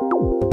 Música